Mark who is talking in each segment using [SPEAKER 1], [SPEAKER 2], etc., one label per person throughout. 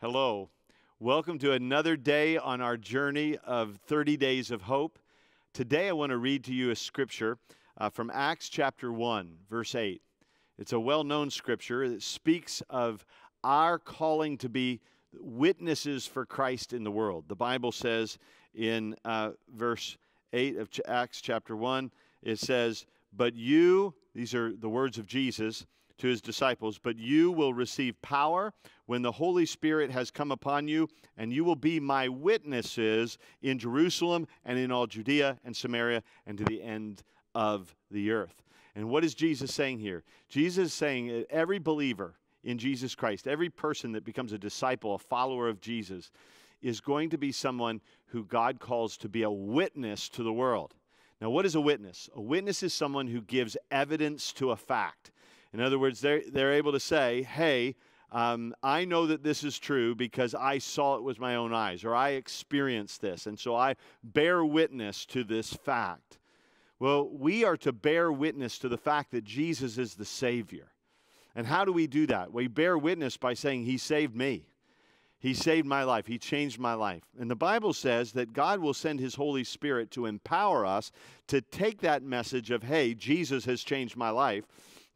[SPEAKER 1] Hello. Welcome to another day on our journey of 30 days of hope. Today I want to read to you a scripture uh, from Acts chapter 1, verse 8. It's a well known scripture that speaks of our calling to be witnesses for Christ in the world. The Bible says in uh, verse 8 of Acts chapter 1, it says, But you, these are the words of Jesus, to his disciples, but you will receive power when the Holy Spirit has come upon you, and you will be my witnesses in Jerusalem and in all Judea and Samaria and to the end of the earth. And what is Jesus saying here? Jesus is saying that every believer in Jesus Christ, every person that becomes a disciple, a follower of Jesus, is going to be someone who God calls to be a witness to the world. Now, what is a witness? A witness is someone who gives evidence to a fact. In other words, they're, they're able to say, hey, um, I know that this is true because I saw it with my own eyes, or I experienced this, and so I bear witness to this fact. Well, we are to bear witness to the fact that Jesus is the Savior. And how do we do that? We bear witness by saying, He saved me. He saved my life. He changed my life. And the Bible says that God will send His Holy Spirit to empower us to take that message of, hey, Jesus has changed my life,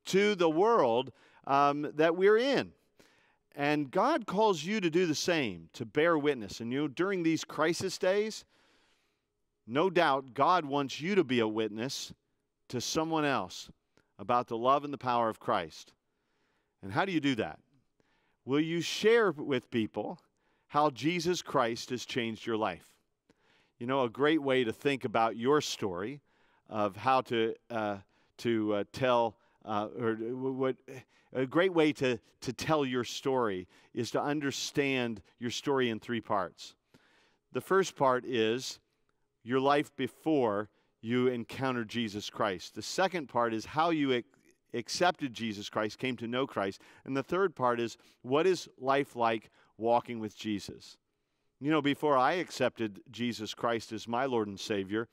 [SPEAKER 1] to the world um, that we're in. And God calls you to do the same, to bear witness. And you know, during these crisis days, no doubt God wants you to be a witness to someone else about the love and the power of Christ. And how do you do that? Will you share with people how Jesus Christ has changed your life? You know, a great way to think about your story of how to, uh, to uh, tell uh, or what a great way to, to tell your story is to understand your story in three parts. The first part is your life before you encountered Jesus Christ. The second part is how you ac- accepted Jesus Christ, came to know Christ. And the third part is what is life like walking with Jesus? You know, before I accepted Jesus Christ as my Lord and Savior,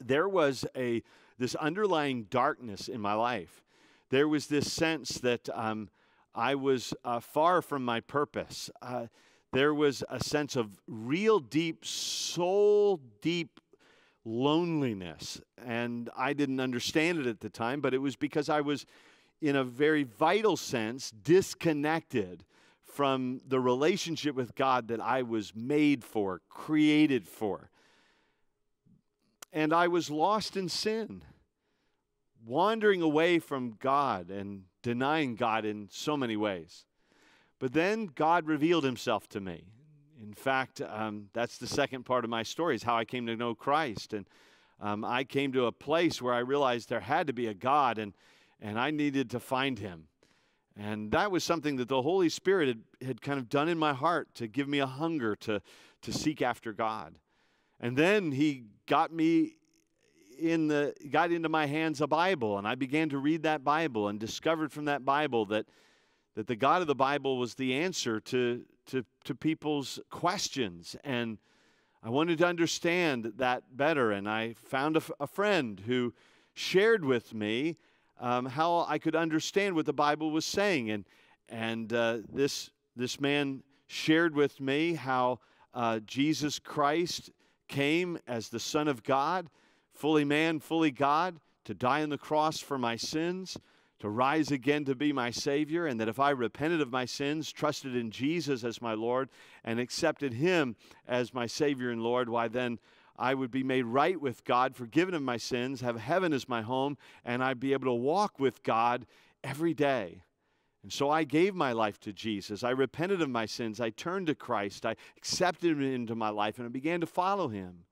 [SPEAKER 1] there was a this underlying darkness in my life. There was this sense that um, I was uh, far from my purpose. Uh, there was a sense of real deep, soul deep loneliness. And I didn't understand it at the time, but it was because I was, in a very vital sense, disconnected from the relationship with God that I was made for, created for. And I was lost in sin wandering away from God and denying God in so many ways. But then God revealed himself to me. In fact, um, that's the second part of my story is how I came to know Christ. And um, I came to a place where I realized there had to be a God and, and I needed to find him. And that was something that the Holy Spirit had, had kind of done in my heart to give me a hunger to, to seek after God. And then he got me in the got into my hands a Bible, and I began to read that Bible and discovered from that Bible that that the God of the Bible was the answer to to, to people's questions. And I wanted to understand that better, and I found a, a friend who shared with me um, how I could understand what the Bible was saying, and and uh, this this man shared with me how uh, Jesus Christ came as the Son of God fully man, fully God, to die on the cross for my sins, to rise again to be my Savior, and that if I repented of my sins, trusted in Jesus as my Lord, and accepted Him as my Savior and Lord, why then I would be made right with God, forgiven of my sins, have heaven as my home, and I'd be able to walk with God every day. And so I gave my life to Jesus. I repented of my sins. I turned to Christ. I accepted Him into my life, and I began to follow Him.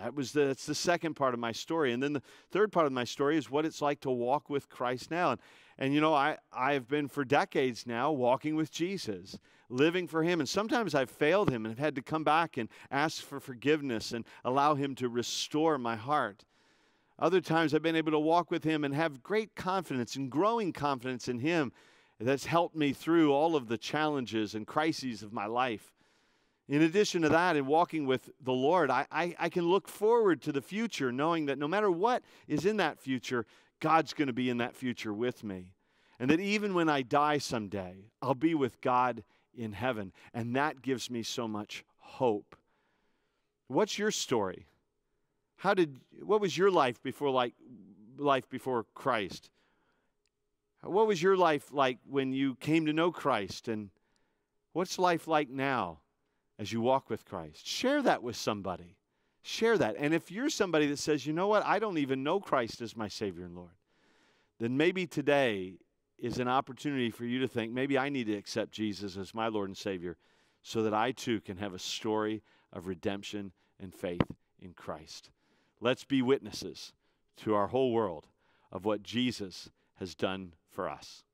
[SPEAKER 1] That was the, that's the second part of my story. And then the third part of my story is what it's like to walk with Christ now. And, and you know, I, I've been for decades now walking with Jesus, living for Him. And sometimes I've failed Him and have had to come back and ask for forgiveness and allow Him to restore my heart. Other times I've been able to walk with Him and have great confidence and growing confidence in Him that's helped me through all of the challenges and crises of my life. In addition to that, in walking with the Lord, I, I, I, can look forward to the future knowing that no matter what is in that future, God's going to be in that future with me. And that even when I die someday, I'll be with God in heaven. And that gives me so much hope. What's your story? How did what was your life before like life before Christ? What was your life like when you came to know Christ and what's life like now as you walk with Christ? Share that with somebody. Share that. And if you're somebody that says, "You know what? I don't even know Christ as my savior and Lord." Then maybe today is an opportunity for you to think, maybe I need to accept Jesus as my Lord and Savior so that I too can have a story of redemption and faith in Christ. Let's be witnesses to our whole world of what Jesus has done for us.